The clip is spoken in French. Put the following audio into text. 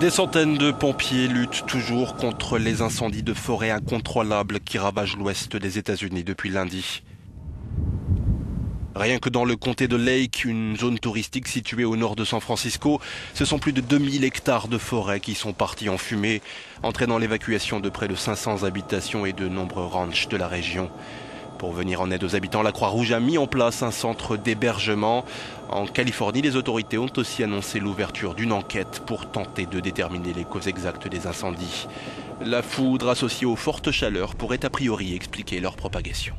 Des centaines de pompiers luttent toujours contre les incendies de forêt incontrôlables qui ravagent l'ouest des États-Unis depuis lundi. Rien que dans le comté de Lake, une zone touristique située au nord de San Francisco, ce sont plus de 2000 hectares de forêt qui sont partis en fumée, entraînant l'évacuation de près de 500 habitations et de nombreux ranchs de la région. Pour venir en aide aux habitants, la Croix-Rouge a mis en place un centre d'hébergement. En Californie, les autorités ont aussi annoncé l'ouverture d'une enquête pour tenter de déterminer les causes exactes des incendies. La foudre associée aux fortes chaleurs pourrait a priori expliquer leur propagation.